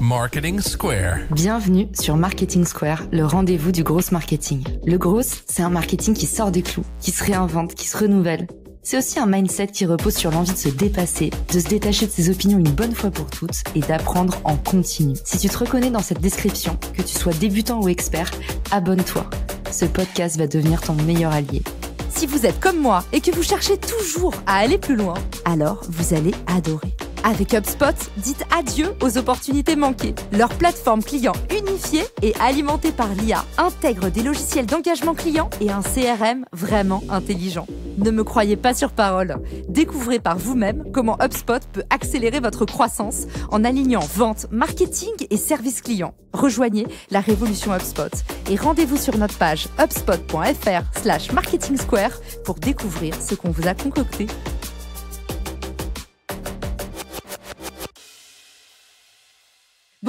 Marketing Square. Bienvenue sur Marketing Square, le rendez-vous du gros marketing. Le gros, c'est un marketing qui sort des clous, qui se réinvente, qui se renouvelle. C'est aussi un mindset qui repose sur l'envie de se dépasser, de se détacher de ses opinions une bonne fois pour toutes et d'apprendre en continu. Si tu te reconnais dans cette description, que tu sois débutant ou expert, abonne-toi. Ce podcast va devenir ton meilleur allié. Si vous êtes comme moi et que vous cherchez toujours à aller plus loin, alors vous allez adorer. Avec HubSpot, dites adieu aux opportunités manquées. Leur plateforme client unifiée et alimentée par l'IA intègre des logiciels d'engagement client et un CRM vraiment intelligent. Ne me croyez pas sur parole. Découvrez par vous-même comment HubSpot peut accélérer votre croissance en alignant vente, marketing et service client. Rejoignez la révolution HubSpot et rendez-vous sur notre page hubspot.fr slash marketing square pour découvrir ce qu'on vous a concocté.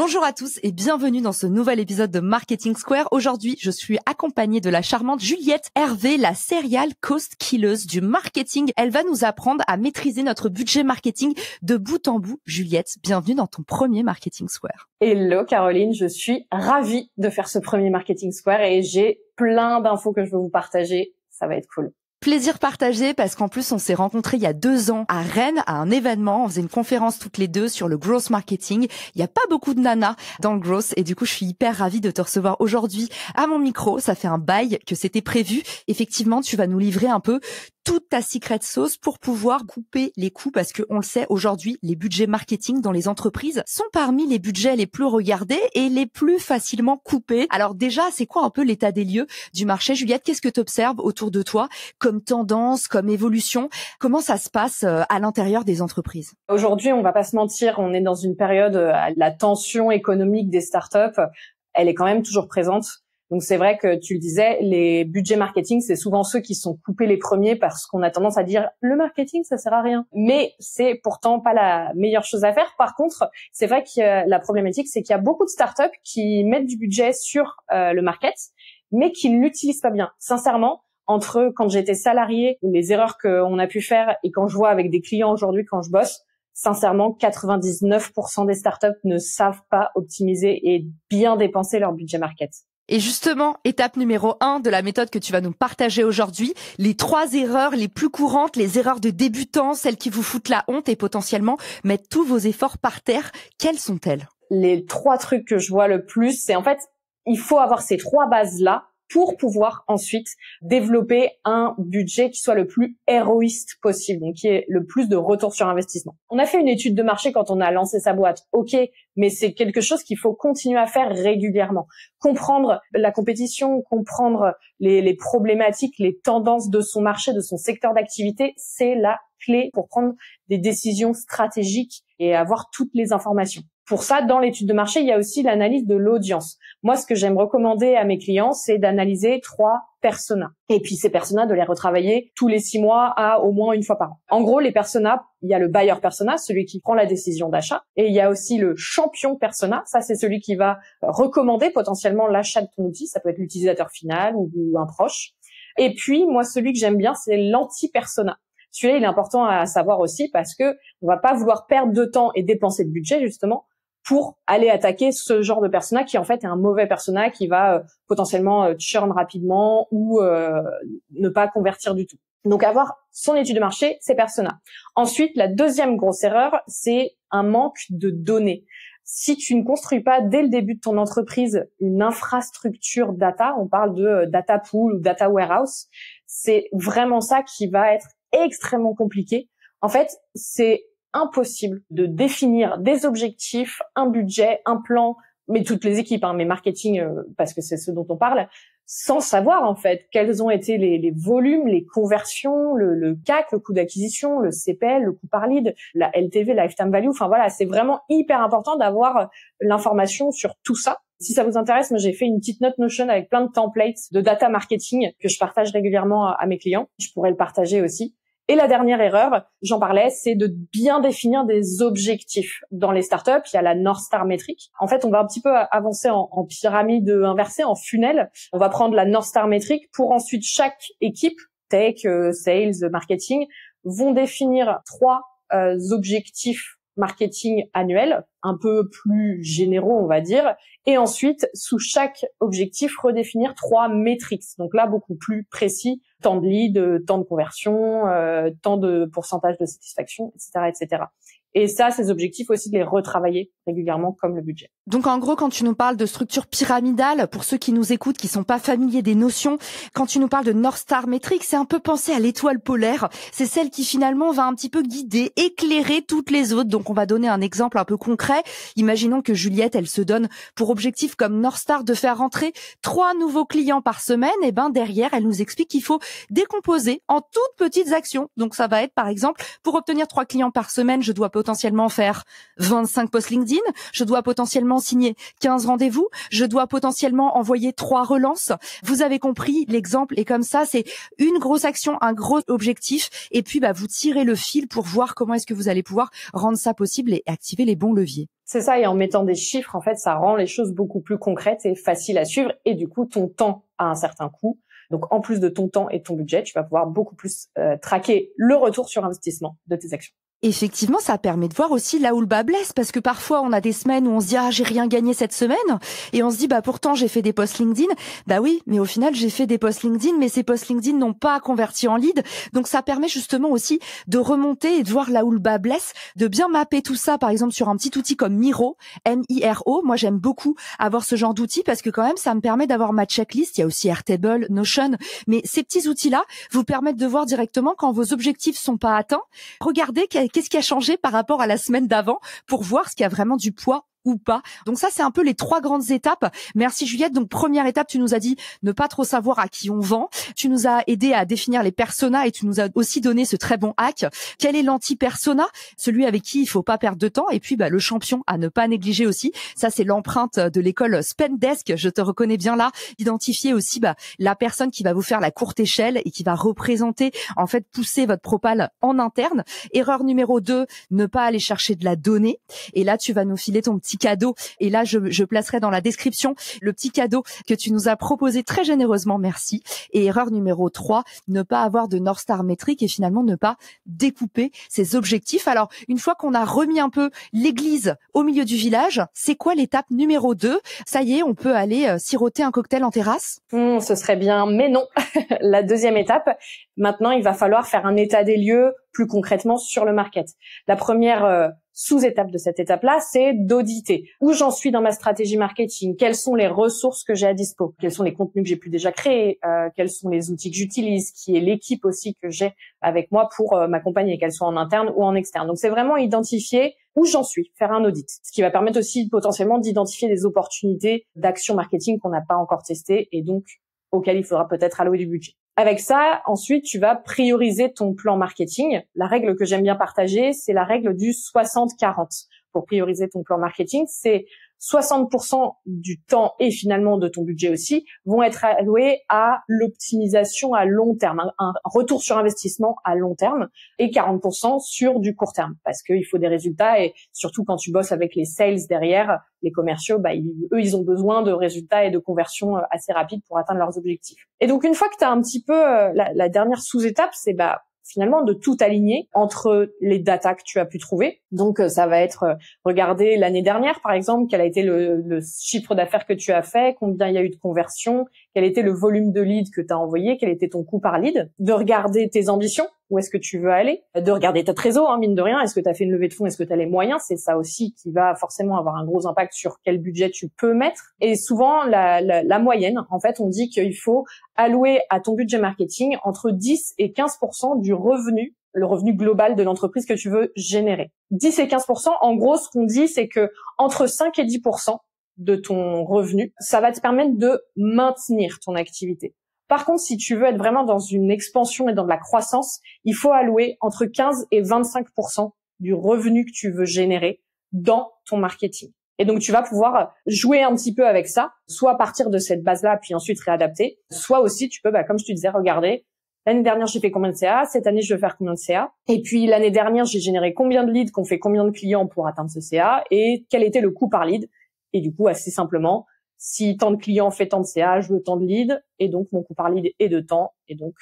Bonjour à tous et bienvenue dans ce nouvel épisode de Marketing Square. Aujourd'hui, je suis accompagnée de la charmante Juliette Hervé, la serial cost killeuse du marketing. Elle va nous apprendre à maîtriser notre budget marketing de bout en bout. Juliette, bienvenue dans ton premier Marketing Square. Hello Caroline, je suis ravie de faire ce premier Marketing Square et j'ai plein d'infos que je veux vous partager. Ça va être cool. Plaisir partagé parce qu'en plus on s'est rencontrés il y a deux ans à Rennes à un événement. On faisait une conférence toutes les deux sur le growth marketing. Il n'y a pas beaucoup de nanas dans le growth et du coup je suis hyper ravie de te recevoir aujourd'hui à mon micro. Ça fait un bail que c'était prévu. Effectivement, tu vas nous livrer un peu toute ta secret sauce pour pouvoir couper les coûts parce que on le sait aujourd'hui, les budgets marketing dans les entreprises sont parmi les budgets les plus regardés et les plus facilement coupés. Alors déjà, c'est quoi un peu l'état des lieux du marché? Juliette Qu'est-ce que tu observes autour de toi? Comme tendance, comme évolution Comment ça se passe euh, à l'intérieur des entreprises? Aujourd'hui, on va pas se mentir, on est dans une période euh, la tension économique des startups, elle est quand même toujours présente. Donc c'est vrai que tu le disais, les budgets marketing, c'est souvent ceux qui sont coupés les premiers parce qu'on a tendance à dire le marketing, ça sert à rien. Mais c'est pourtant pas la meilleure chose à faire. Par contre, c'est vrai que la problématique, c'est qu'il y a beaucoup de startups qui mettent du budget sur euh, le market, mais qui ne l'utilisent pas bien. Sincèrement, entre quand j'étais salarié, les erreurs qu'on a pu faire et quand je vois avec des clients aujourd'hui quand je bosse, sincèrement, 99% des startups ne savent pas optimiser et bien dépenser leur budget market. Et justement, étape numéro un de la méthode que tu vas nous partager aujourd'hui, les trois erreurs les plus courantes, les erreurs de débutants, celles qui vous foutent la honte et potentiellement mettent tous vos efforts par terre. Quelles sont-elles? Les trois trucs que je vois le plus, c'est en fait, il faut avoir ces trois bases-là pour pouvoir ensuite développer un budget qui soit le plus héroïste possible, donc qui ait le plus de retour sur investissement. On a fait une étude de marché quand on a lancé sa boîte, ok, mais c'est quelque chose qu'il faut continuer à faire régulièrement. Comprendre la compétition, comprendre les, les problématiques, les tendances de son marché, de son secteur d'activité, c'est la clé pour prendre des décisions stratégiques et avoir toutes les informations. Pour ça, dans l'étude de marché, il y a aussi l'analyse de l'audience. Moi, ce que j'aime recommander à mes clients, c'est d'analyser trois personas. Et puis ces personas, de les retravailler tous les six mois à au moins une fois par an. En gros, les personas, il y a le buyer persona, celui qui prend la décision d'achat, et il y a aussi le champion persona. Ça, c'est celui qui va recommander potentiellement l'achat de ton outil. Ça peut être l'utilisateur final ou un proche. Et puis, moi, celui que j'aime bien, c'est l'anti-persona. Celui-là, il est important à savoir aussi parce que on va pas vouloir perdre de temps et dépenser de budget justement pour aller attaquer ce genre de persona qui en fait est un mauvais persona qui va euh, potentiellement euh, churn rapidement ou euh, ne pas convertir du tout. Donc avoir son étude de marché, c'est persona. Ensuite, la deuxième grosse erreur, c'est un manque de données. Si tu ne construis pas dès le début de ton entreprise une infrastructure data, on parle de data pool ou data warehouse, c'est vraiment ça qui va être extrêmement compliqué. En fait, c'est impossible de définir des objectifs, un budget, un plan, mais toutes les équipes, hein, mais marketing, euh, parce que c'est ce dont on parle, sans savoir en fait quels ont été les, les volumes, les conversions, le, le, CAC, le coût d'acquisition, le CPL, le coût par lead, la LTV, lifetime value. Enfin voilà, c'est vraiment hyper important d'avoir l'information sur tout ça. Si ça vous intéresse, moi j'ai fait une petite note Notion avec plein de templates de data marketing que je partage régulièrement à mes clients. Je pourrais le partager aussi. Et la dernière erreur, j'en parlais, c'est de bien définir des objectifs. Dans les startups, il y a la North Star métrique. En fait, on va un petit peu avancer en, pyramide inversée, en funnel. On va prendre la North Star métrique pour ensuite chaque équipe, tech, euh, sales, marketing, vont définir trois euh, objectifs marketing annuels, un peu plus généraux, on va dire, et ensuite, sous chaque objectif, redéfinir trois métriques. Donc là, beaucoup plus précis, temps de lead, temps de conversion, euh, temps de pourcentage de satisfaction, etc., etc. Et ça, ces objectifs aussi de les retravailler régulièrement comme le budget. Donc en gros, quand tu nous parles de structure pyramidale, pour ceux qui nous écoutent, qui sont pas familiers des notions, quand tu nous parles de North Star Metric, c'est un peu penser à l'étoile polaire. C'est celle qui finalement va un petit peu guider, éclairer toutes les autres. Donc on va donner un exemple un peu concret. Imaginons que Juliette, elle se donne pour objectif comme North Star de faire rentrer trois nouveaux clients par semaine. Et ben derrière, elle nous explique qu'il faut décomposer en toutes petites actions. Donc ça va être par exemple, pour obtenir trois clients par semaine, je dois potentiellement faire 25 posts LinkedIn, je dois potentiellement signer 15 rendez-vous, je dois potentiellement envoyer trois relances. Vous avez compris, l'exemple est comme ça, c'est une grosse action, un gros objectif, et puis bah, vous tirez le fil pour voir comment est-ce que vous allez pouvoir rendre ça possible et activer les bons leviers. C'est ça, et en mettant des chiffres, en fait, ça rend les choses beaucoup plus concrètes et faciles à suivre, et du coup, ton temps a un certain coût. Donc, en plus de ton temps et ton budget, tu vas pouvoir beaucoup plus euh, traquer le retour sur investissement de tes actions effectivement, ça permet de voir aussi là où le bas blesse, parce que parfois on a des semaines où on se dit ah j'ai rien gagné cette semaine, et on se dit bah pourtant j'ai fait des posts LinkedIn, bah oui, mais au final j'ai fait des posts LinkedIn, mais ces posts LinkedIn n'ont pas converti en lead, donc ça permet justement aussi de remonter et de voir là où le bas blesse, de bien mapper tout ça, par exemple sur un petit outil comme Miro, M-I-R-O. Moi j'aime beaucoup avoir ce genre d'outil parce que quand même ça me permet d'avoir ma checklist. Il y a aussi Airtable, Notion, mais ces petits outils là vous permettent de voir directement quand vos objectifs sont pas atteints. Regardez qu'est-ce qui a changé par rapport à la semaine d'avant pour voir ce qui a vraiment du poids ou pas. Donc ça, c'est un peu les trois grandes étapes. Merci Juliette. Donc première étape, tu nous as dit ne pas trop savoir à qui on vend. Tu nous as aidé à définir les personas et tu nous as aussi donné ce très bon hack. Quel est l'anti-persona? Celui avec qui il faut pas perdre de temps. Et puis bah, le champion à ne pas négliger aussi. Ça, c'est l'empreinte de l'école Spendesk. Je te reconnais bien là. Identifier aussi bah, la personne qui va vous faire la courte échelle et qui va représenter, en fait, pousser votre propale en interne. Erreur numéro 2, ne pas aller chercher de la donnée. Et là, tu vas nous filer ton petit cadeau. Et là, je, placerai dans la description le petit cadeau que tu nous as proposé très généreusement. Merci. Et erreur numéro 3, ne pas avoir de North Star métrique et finalement ne pas découper ses objectifs. Alors, une fois qu'on a remis un peu l'église au milieu du village, c'est quoi l'étape numéro 2 Ça y est, on peut aller euh, siroter un cocktail en terrasse? Mmh, Ce serait bien, mais non. la deuxième étape, maintenant, il va falloir faire un état des lieux plus concrètement sur le market. La première euh, sous-étape de cette étape-là, c'est d'auditer où j'en suis dans ma stratégie marketing, quelles sont les ressources que j'ai à dispo, quels sont les contenus que j'ai pu déjà créer, euh, quels sont les outils que j'utilise, qui est l'équipe aussi que j'ai avec moi pour euh, m'accompagner, qu'elle soit en interne ou en externe. Donc c'est vraiment identifier où j'en suis, faire un audit, ce qui va permettre aussi potentiellement d'identifier des opportunités d'action marketing qu'on n'a pas encore testées et donc auxquelles il faudra peut-être allouer du budget. Avec ça, ensuite, tu vas prioriser ton plan marketing. La règle que j'aime bien partager, c'est la règle du 60-40 pour prioriser ton plan marketing. C'est 60% du temps et finalement de ton budget aussi vont être alloués à l'optimisation à long terme, un retour sur investissement à long terme et 40% sur du court terme parce qu'il faut des résultats et surtout quand tu bosses avec les sales derrière, les commerciaux, bah, eux, ils ont besoin de résultats et de conversions euh, assez rapides pour atteindre leurs objectifs. Et donc une fois que tu as un petit peu euh, la, la dernière sous-étape, c'est bah finalement de tout aligner entre les datas que tu as pu trouver. Donc euh, ça va être euh, regarder l'année dernière par exemple quel a été le, le chiffre d'affaires que tu as fait, combien il y a eu de conversions, quel était le volume de leads que tu as envoyé, quel était ton coût par lead, de regarder tes ambitions, où est-ce que tu veux aller, de regarder ta trésor, hein, mine de rien, est-ce que tu as fait une levée de fonds, est-ce que tu as les moyens, c'est ça aussi qui va forcément avoir un gros impact sur quel budget tu peux mettre. Et souvent, la moyenne, en fait, on dit qu'il faut allouer à ton budget marketing entre 10 et 15% du revenu le revenu global de l'entreprise que tu veux générer. 10 et 15%, en gros, ce qu'on dit, c'est que entre 5 et 10% de ton revenu, ça va te permettre de maintenir ton activité. Par contre, si tu veux être vraiment dans une expansion et dans de la croissance, il faut allouer entre 15 et 25 du revenu que tu veux générer dans ton marketing. Et donc, tu vas pouvoir jouer un petit peu avec ça, soit à partir de cette base-là, puis ensuite réadapter, soit aussi, tu peux, bah, comme je te disais, regarder, l'année dernière, j'ai fait combien de CA, cette année, je vais faire combien de CA, et puis l'année dernière, j'ai généré combien de leads, qu'on fait combien de clients pour atteindre ce CA, et quel était le coût par lead. Et du coup, assez simplement, si tant de clients fait tant de CA, je veux tant de leads, et donc mon coût par lead est de temps, et donc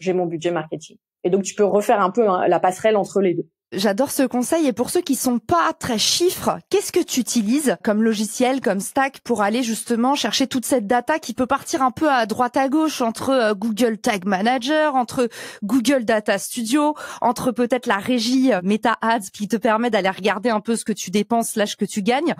j'ai mon budget marketing. Et donc tu peux refaire un peu hein, la passerelle entre les deux. J'adore ce conseil. Et pour ceux qui sont pas très chiffres, qu'est-ce que tu utilises comme logiciel, comme stack pour aller justement chercher toute cette data qui peut partir un peu à droite à gauche entre euh, Google Tag Manager, entre Google Data Studio, entre peut-être la régie euh, Meta Ads qui te permet d'aller regarder un peu ce que tu dépenses, ce que tu gagnes.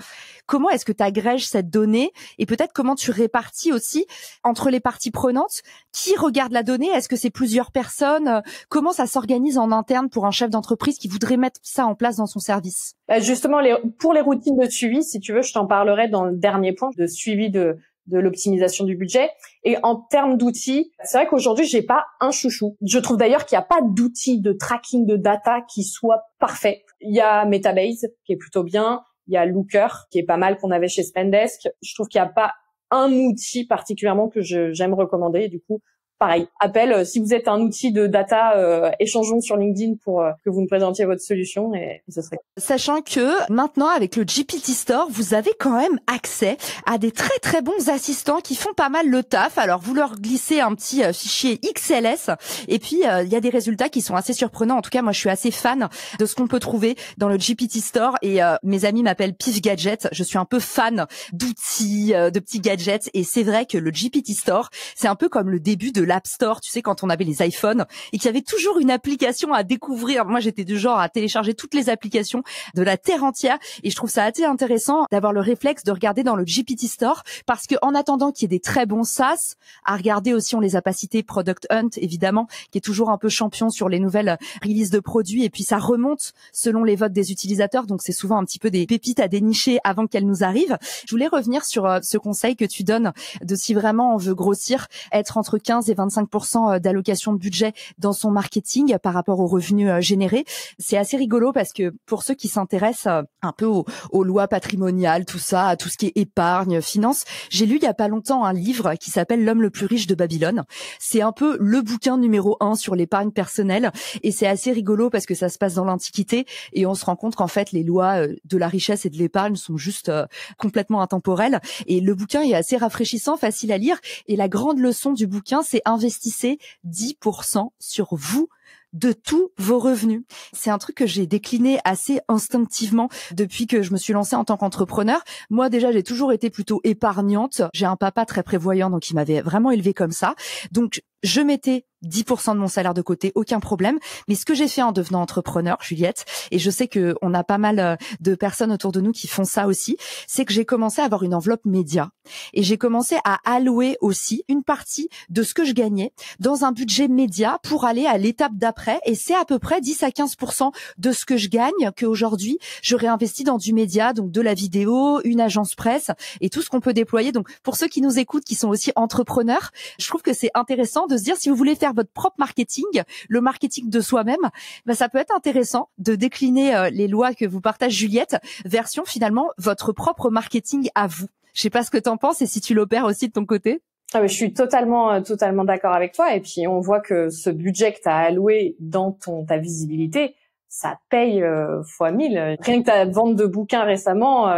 Comment est-ce que tu agrèges cette donnée et peut-être comment tu répartis aussi entre les parties prenantes? Qui regarde la donnée? Est-ce que c'est plusieurs personnes? Comment ça s'organise en interne pour un chef d'entreprise qui voudrait mettre ça en place dans son service bah, Justement, les, pour les routines de suivi, si tu veux, je t'en parlerai dans le dernier point de suivi de de l'optimisation du budget. Et en termes d'outils, c'est vrai qu'aujourd'hui, j'ai pas un chouchou. Je trouve d'ailleurs qu'il n'y a pas d'outil de tracking de data qui soit parfait. Il y a Metabase, qui est plutôt bien. Il y a Looker, qui est pas mal, qu'on avait chez Spendesk. Je trouve qu'il n'y a pas un outil particulièrement que j'aime recommander. Du coup, pareil, appel, euh, si vous êtes un outil de data, euh, échangeons sur LinkedIn pour euh, que vous me présentiez votre solution et, ce serait. Sachant que maintenant avec le GPT Store, vous avez quand même accès à des très très bons assistants qui font pas mal le taf. Alors vous leur glissez un petit fichier XLS et puis il y a des résultats qui sont assez surprenants. En tout cas, moi je suis assez fan de ce qu'on peut trouver dans le GPT Store et mes amis m'appellent Pif Gadget. Je suis un peu fan d'outils, de petits gadgets et c'est vrai que le GPT Store, c'est un peu comme le début de l'App Store, tu sais, quand on avait les iPhones et qu'il y avait toujours une application à découvrir. Moi, j'étais du genre à télécharger toutes les applications de la terre entière et je trouve ça assez intéressant d'avoir le réflexe de regarder dans le GPT Store parce que en attendant qu'il y ait des très bons SaaS, à regarder aussi, on les a pas cités, Product Hunt, évidemment, qui est toujours un peu champion sur les nouvelles releases de produits et puis ça remonte selon les votes des utilisateurs. Donc, c'est souvent un petit peu des pépites à dénicher avant qu'elles nous arrivent. Je voulais revenir sur euh, ce conseil que tu donnes de si vraiment on veut grossir, être entre 15 et 25% euh, d'allocation de budget dans son marketing par rapport aux revenus euh, générés. C'est assez rigolo parce que pour ceux qui s'intéressent euh, un peu aux, aux, lois patrimoniales, tout ça, à tout ce qui est épargne, finance, j'ai lu il y a pas longtemps un livre qui s'appelle L'homme le plus riche de Babylone. C'est un peu le bouquin numéro un sur l'épargne personnelle et c'est assez rigolo parce que ça se passe dans l'Antiquité et on se rend compte qu'en fait les lois de la richesse et de l'épargne sont juste complètement intemporelles et le bouquin est assez rafraîchissant, facile à lire et la grande leçon du bouquin c'est investissez 10% sur vous de tous vos revenus. C'est un truc que j'ai décliné assez instinctivement depuis que je me suis lancée en tant qu'entrepreneur. Moi déjà, j'ai toujours été plutôt épargnante. J'ai un papa très prévoyant donc il m'avait vraiment élevé comme ça. Donc je mettais 10% de mon salaire de côté, aucun problème. Mais ce que j'ai fait en devenant entrepreneur, Juliette, et je sais que on a pas mal euh, de personnes autour de nous qui font ça aussi, c'est que j'ai commencé à avoir une enveloppe média et j'ai commencé à allouer aussi une partie de ce que je gagnais dans un budget média pour aller à l'étape d'après. Et c'est à peu près 10 à 15% de ce que je gagne qu'aujourd'hui je réinvestis dans du média, donc de la vidéo, une agence presse et tout ce qu'on peut déployer. Donc pour ceux qui nous écoutent, qui sont aussi entrepreneurs, je trouve que c'est intéressant de se dire si vous voulez faire votre propre marketing, le marketing de soi-même, ben ça peut être intéressant de décliner euh, les lois que vous partage Juliette, version finalement votre propre marketing à vous. Je sais pas ce que tu en penses et si tu l'opères aussi de ton côté. Ah, je suis totalement euh, totalement d'accord avec toi et puis on voit que ce budget que tu as alloué dans ton ta visibilité, ça paye euh, fois mille. Rien que ta vente de bouquins récemment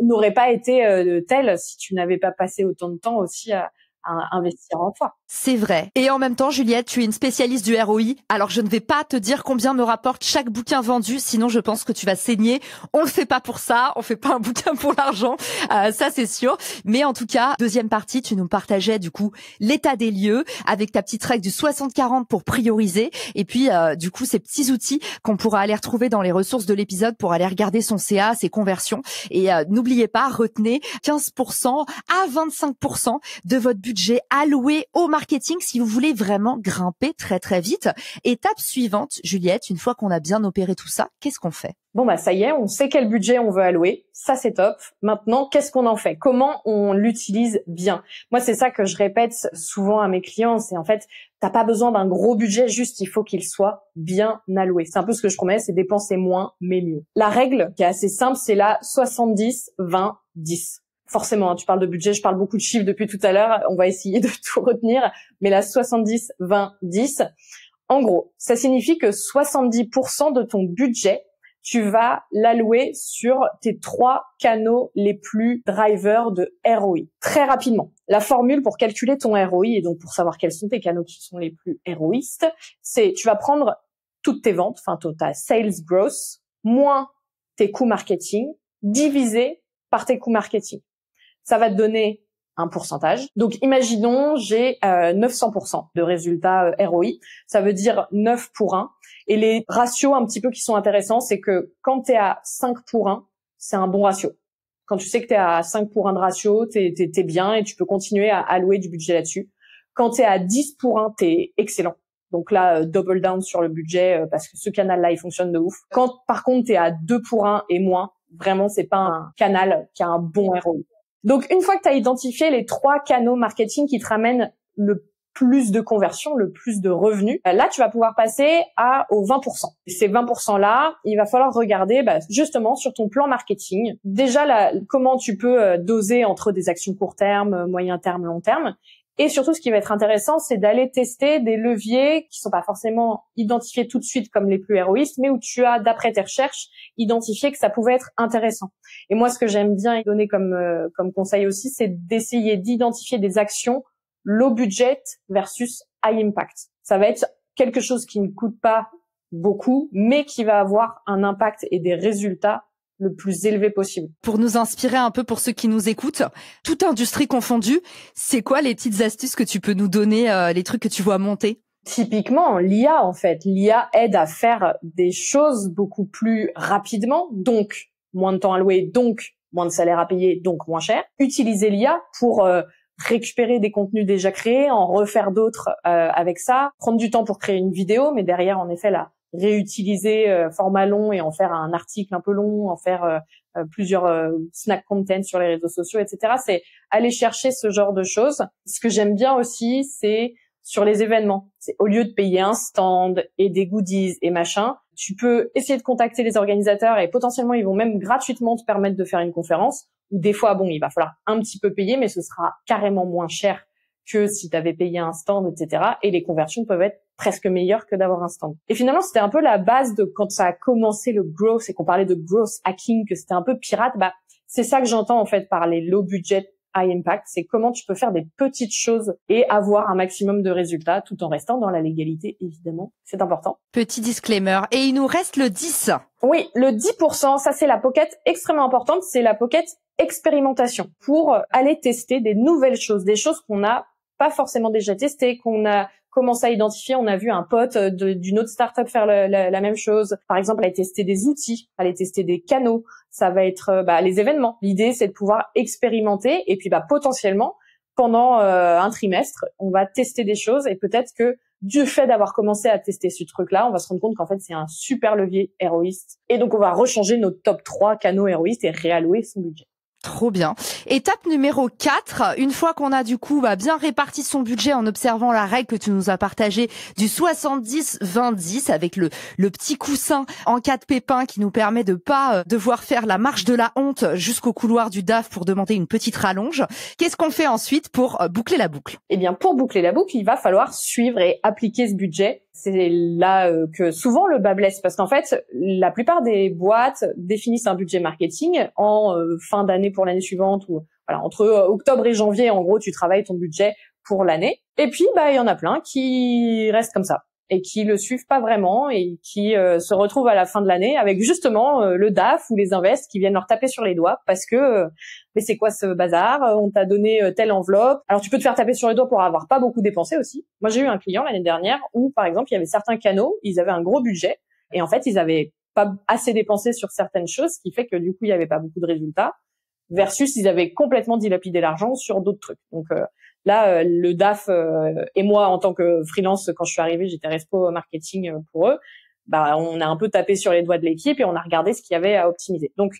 n'aurait pas été telle si tu n'avais pas passé autant de temps aussi à, investir en. C'est vrai. Et en même temps, Juliette, tu es une spécialiste du ROI. Alors, je ne vais pas te dire combien me rapporte chaque bouquin vendu, sinon je pense que tu vas saigner. On le fait pas pour ça. On fait pas un bouquin pour l'argent. Euh, ça, c'est sûr. Mais en tout cas, deuxième partie, tu nous partageais du coup l'état des lieux avec ta petite règle du 60-40 pour prioriser. Et puis, euh, du coup, ces petits outils qu'on pourra aller retrouver dans les ressources de l'épisode pour aller regarder son CA, ses conversions. Et euh, n'oubliez pas, retenez 15% à 25% de votre budget alloué au marketing marketing si vous voulez vraiment grimper très très vite. Étape suivante, Juliette, une fois qu'on a bien opéré tout ça, qu'est-ce qu'on fait? Bon bah ça y est, on sait quel budget on veut allouer, ça c'est top. Maintenant, qu'est-ce qu'on en fait? Comment on l'utilise bien? Moi, c'est ça que je répète souvent à mes clients, c'est en fait, t'as pas besoin d'un gros budget, juste il faut qu'il soit bien alloué. C'est un peu ce que je promets, c'est dépenser moins mais mieux. La règle qui est assez simple, c'est la 70 20 10 forcément, hein, tu parles de budget, je parle beaucoup de chiffres depuis tout à l'heure, on va essayer de tout retenir, mais la 70, 20, 10, en gros, ça signifie que 70% de ton budget, tu vas l'allouer sur tes trois canaux les plus drivers de ROI. Très rapidement, la formule pour calculer ton ROI et donc pour savoir quels sont tes canaux qui sont les plus héroïstes, c'est tu vas prendre toutes tes ventes, enfin ta sales growth, moins tes coûts marketing, divisé par tes coûts marketing. Ça va te donner un pourcentage. Donc imaginons j'ai euh, 900% de résultats euh, ROI, ça veut dire 9 pour 1. Et les ratios un petit peu qui sont intéressants, c'est que quand tu es à 5 pour 1, c'est un bon ratio. Quand tu sais que tu es à 5 pour 1 de ratio, tu es, bien et tu peux continuer à allouer du budget là-dessus. Quand tu es à 10 pour 1, tu es excellent. Donc là, euh, double down sur le budget euh, parce que ce canal-là, il fonctionne de ouf. Quand par contre, tu es à 2 pour 1 et moins, vraiment, c'est pas un canal qui a un bon ROI. Donc, une fois que tu as identifié les trois canaux marketing qui te ramènent le plus de conversion, le plus de revenus, euh, là, tu vas pouvoir passer à aux 20%. ces 20%-là, il va falloir regarder bah, justement sur ton plan marketing. Déjà, comment tu peux euh, doser entre des actions court terme, moyen terme, long terme, et surtout, ce qui va être intéressant, c'est d'aller tester des leviers qui sont pas forcément identifiés tout de suite comme les plus héroïstes, mais où tu as, d'après tes recherches, identifié que ça pouvait être intéressant. Et moi, ce que j'aime bien donner comme, euh, comme conseil aussi, c'est d'essayer d'identifier des actions low budget versus high impact. Ça va être quelque chose qui ne coûte pas beaucoup, mais qui va avoir un impact et des résultats le plus élevé possible. Pour nous inspirer un peu pour ceux qui nous écoutent, toute industrie confondue, c'est quoi les petites astuces que tu peux nous donner, euh, les trucs que tu vois monter? Typiquement, l'IA en fait, l'IA aide à faire des choses beaucoup plus rapidement, donc moins de temps alloué, donc moins de salaire à payer, donc moins cher. Utiliser l'IA pour euh, récupérer des contenus déjà créés, en refaire d'autres euh, avec ça, prendre du temps pour créer une vidéo, mais derrière en effet la réutiliser euh, format long et en faire un article un peu long, en faire euh, euh, plusieurs snack content sur les réseaux sociaux, etc. C'est aller chercher ce genre de choses. Ce que j'aime bien aussi, c'est sur les événements. C'est au lieu de payer un stand et des goodies et machin, tu peux essayer de contacter les organisateurs et potentiellement ils vont même gratuitement te permettre de faire une conférence. Ou des fois, bon, il va falloir un petit peu payer, mais ce sera carrément moins cher que si tu avais payé un stand, etc. Et les conversions peuvent être presque meilleures que d'avoir un stand. Et finalement, c'était un peu la base de quand ça a commencé le growth et qu'on parlait de growth hacking, que c'était un peu pirate. Bah, c'est ça que j'entends en fait par les low budget high impact, c'est comment tu peux faire des petites choses et avoir un maximum de résultats tout en restant dans la légalité, évidemment. C'est important. Petit disclaimer. Et il nous reste le 10. Oui, le 10%, ça c'est la pocket extrêmement importante, c'est la pocket expérimentation pour aller tester des nouvelles choses, des choses qu'on n'a pas forcément déjà testé, qu'on a commencé à identifier. On a vu un pote d'une autre startup faire la, même chose. Par exemple, aller tester des outils, aller tester des canaux. Ça va être euh, bah, les événements. L'idée, c'est de pouvoir expérimenter et puis bah, potentiellement pendant euh, un trimestre, on va tester des choses et peut-être que du fait d'avoir commencé à tester ce truc-là, on va se rendre compte qu'en fait, c'est un super levier héroïste. Et donc, on va rechanger nos top 3 canaux héroïstes et réallouer son budget. Trop bien. Étape numéro 4, une fois qu'on a du coup bah, bien réparti son budget en observant la règle que tu nous as partagée du 70-20-10 avec le, petit coussin en cas de pépin qui nous permet de pas euh, devoir faire la marche de la honte jusqu'au couloir du DAF pour demander une petite rallonge. Qu'est-ce qu'on fait ensuite pour euh, boucler la boucle? Eh bien, pour boucler la boucle, il va falloir suivre et appliquer ce budget c'est là euh, que souvent le bas blesse parce qu'en fait, la plupart des boîtes définissent un budget marketing en euh, fin d'année pour l'année suivante ou voilà, entre euh, octobre et janvier, en gros, tu travailles ton budget pour l'année. Et puis, bah, il y en a plein qui restent comme ça et qui le suivent pas vraiment et qui euh, se retrouvent à la fin de l'année avec justement euh, le DAF ou les invests qui viennent leur taper sur les doigts parce que euh, mais c'est quoi ce bazar? On t'a donné telle enveloppe. Alors tu peux te faire taper sur les doigts pour avoir pas beaucoup dépensé aussi. Moi j'ai eu un client l'année dernière où par exemple il y avait certains canaux, ils avaient un gros budget et en fait ils avaient pas assez dépensé sur certaines choses, ce qui fait que du coup il y avait pas beaucoup de résultats versus ils avaient complètement dilapidé l'argent sur d'autres trucs. Donc Là, euh, le DAF euh, et moi, en tant que freelance, quand je suis arrivée, j'étais respo marketing euh, pour eux. Bah, on a un peu tapé sur les doigts de l'équipe et on a regardé ce qu'il y avait à optimiser. Donc,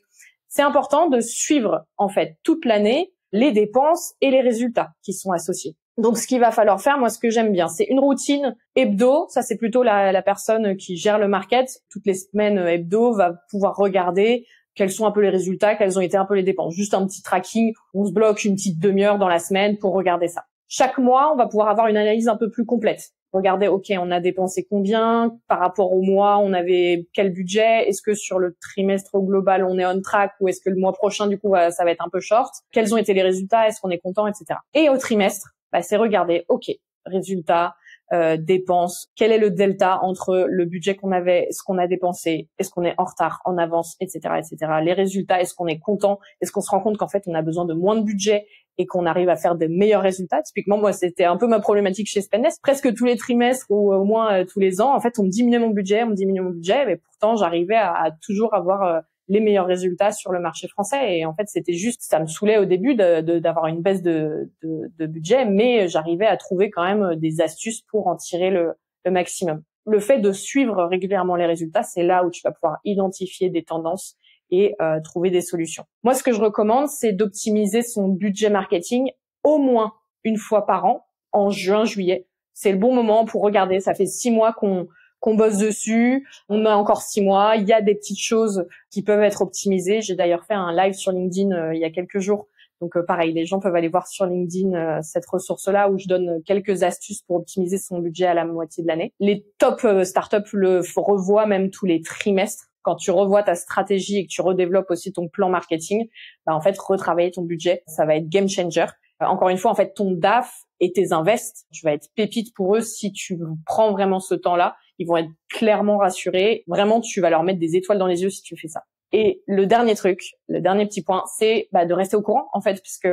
c'est important de suivre en fait toute l'année les dépenses et les résultats qui sont associés. Donc, ce qu'il va falloir faire, moi, ce que j'aime bien, c'est une routine hebdo. Ça, c'est plutôt la, la, personne qui gère le market. Toutes les semaines hebdo va pouvoir regarder quels sont un peu les résultats, quelles ont été un peu les dépenses. Juste un petit tracking, on se bloque une petite demi-heure dans la semaine pour regarder ça. Chaque mois, on va pouvoir avoir une analyse un peu plus complète. Regarder, ok, on a dépensé combien par rapport au mois, on avait quel budget, est-ce que sur le trimestre global on est on track ou est-ce que le mois prochain du coup ça va être un peu short, quels ont été les résultats, est-ce qu'on est content, etc. Et au trimestre, bah, c'est regarder, ok, résultats, euh, dépenses, quel est le delta entre le budget qu'on avait, ce qu'on a dépensé, est-ce qu'on est en retard, en avance, etc., etc. Les résultats, est-ce qu'on est content, est-ce qu'on se rend compte qu'en fait on a besoin de moins de budget et qu'on arrive à faire des meilleurs résultats. Typiquement, moi, c'était un peu ma problématique chez Spendnest. Presque tous les trimestres ou au moins euh, tous les ans, en fait, on me diminuait mon budget, on me diminuait mon budget, mais pourtant, j'arrivais à, à, toujours avoir euh, les meilleurs résultats sur le marché français. Et en fait, c'était juste, ça me saoulait au début d'avoir une baisse de, budget, mais j'arrivais à trouver quand même des astuces pour en tirer le, le maximum. Le fait de suivre régulièrement les résultats, c'est là où tu vas pouvoir identifier des tendances et euh, trouver des solutions. Moi, ce que je recommande, c'est d'optimiser son budget marketing au moins une fois par an, en juin, juillet. C'est le bon moment pour regarder. Ça fait six mois qu'on qu'on bosse dessus. On a encore six mois. Il y a des petites choses qui peuvent être optimisées. J'ai d'ailleurs fait un live sur LinkedIn euh, il y a quelques jours. Donc euh, pareil, les gens peuvent aller voir sur LinkedIn cette ressource-là où je donne quelques astuces pour optimiser son budget à la moitié de l'année. Les top startups le revoient même tous les trimestres quand tu revois ta stratégie et que tu redéveloppes aussi ton plan marketing, bah en fait retravailler ton budget, ça va être game changer. Euh, encore une fois, en fait, ton DAF et tes invests, tu vas être pépite pour eux si tu prends vraiment ce temps-là. Ils vont être clairement rassurés. Vraiment, tu vas leur mettre des étoiles dans les yeux si tu fais ça. Et le dernier truc, le dernier petit point, c'est bah, de rester au courant en fait, puisque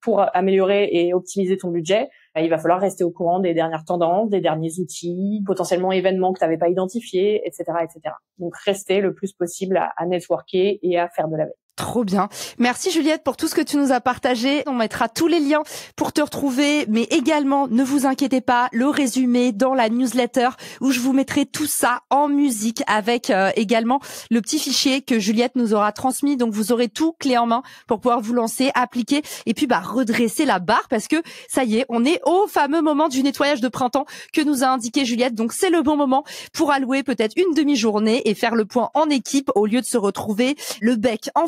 pour améliorer et optimiser ton budget, bah, il va falloir rester au courant des dernières tendances, des derniers outils, potentiellement événements que tu n'avais pas identifiés, etc., etc. Donc rester le plus possible à, à networker et à faire de la veille. Trop bien. Merci Juliette pour tout ce que tu nous as partagé. On mettra tous les liens pour te retrouver, mais également, ne vous inquiétez pas, le résumé dans la newsletter où je vous mettrai tout ça en musique avec euh, également le petit fichier que Juliette nous aura transmis. Donc vous aurez tout clé en main pour pouvoir vous lancer, appliquer et puis bah redresser la barre parce que ça y est, on est au fameux moment du nettoyage de printemps que nous a indiqué Juliette. Donc c'est le bon moment pour allouer peut-être une demi-journée et faire le point en équipe au lieu de se retrouver le bec en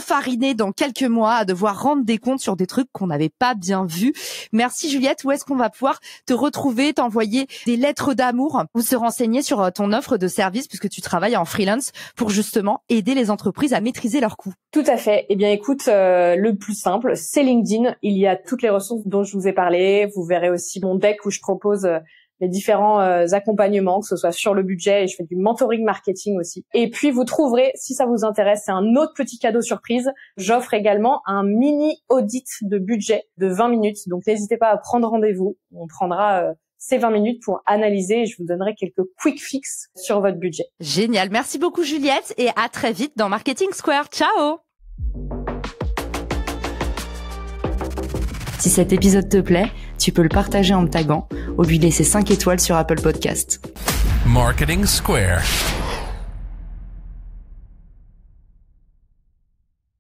dans quelques mois à devoir rendre des comptes sur des trucs qu'on n'avait pas bien vus. Merci Juliette. Où est-ce qu'on va pouvoir te retrouver, t'envoyer des lettres d'amour ou se renseigner sur euh, ton offre de service puisque tu travailles en freelance pour justement aider les entreprises à maîtriser leurs coûts? Tout à fait. Eh bien écoute, euh, le plus simple, c'est LinkedIn. Il y a toutes les ressources dont je vous ai parlé. Vous verrez aussi mon deck où je propose euh, les différents euh, accompagnements, que ce soit sur le budget, et je fais du mentoring marketing aussi. Et puis vous trouverez, si ça vous intéresse, c'est un autre petit cadeau surprise. J'offre également un mini audit de budget de 20 minutes. Donc n'hésitez pas à prendre rendez-vous. On prendra euh, ces 20 minutes pour analyser et je vous donnerai quelques quick fix sur votre budget. Génial. Merci beaucoup Juliette et à très vite dans Marketing Square. Ciao Si cet épisode te plaît, tu peux le partager en me taguant ou lui laisser 5 étoiles sur Apple Podcast. Marketing Square.